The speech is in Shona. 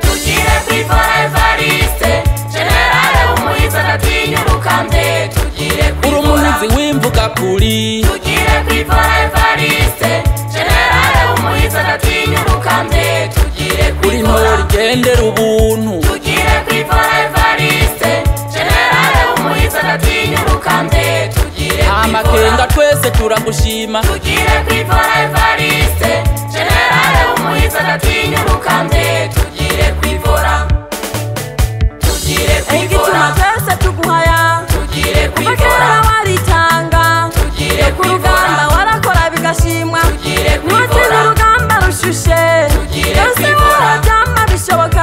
Tugire kwivora Evariste General umuhiza tatinyurukambe Tugire kwivora Urumunzi wimvuga kuri Tugire kwivora Evariste twiza twinyirukange tugire kuri hora rigendera ubuntu tugire kuri forevariste generale umuhiza twinyirukange tugire amakenga ah, twese turagushima tugire kuri forevariste generale umuhiza twinyirukange tugire kuri tugire kuri düşer Türkiye Nasıl adam ben bir şova